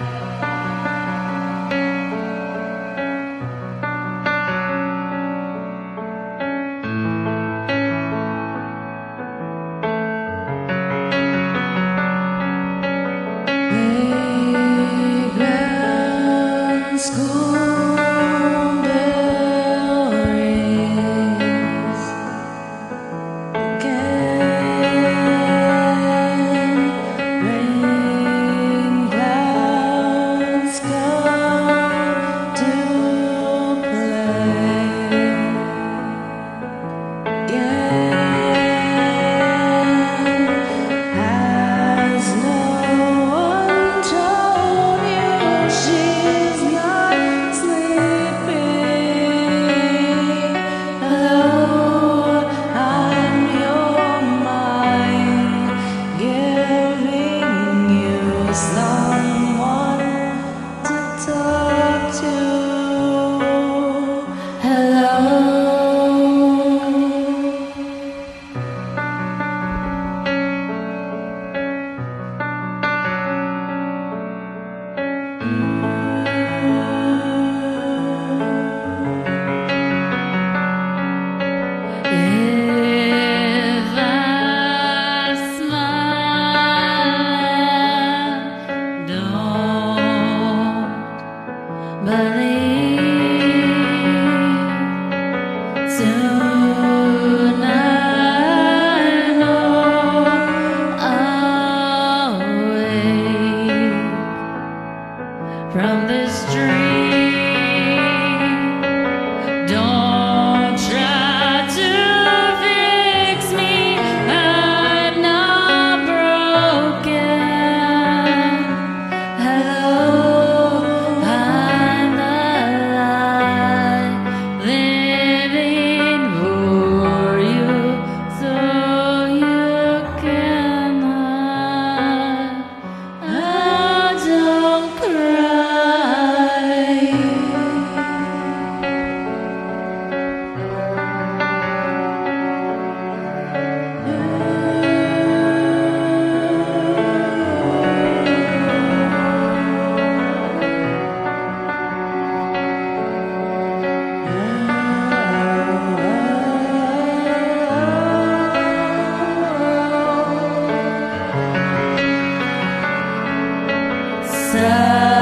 Playground sun.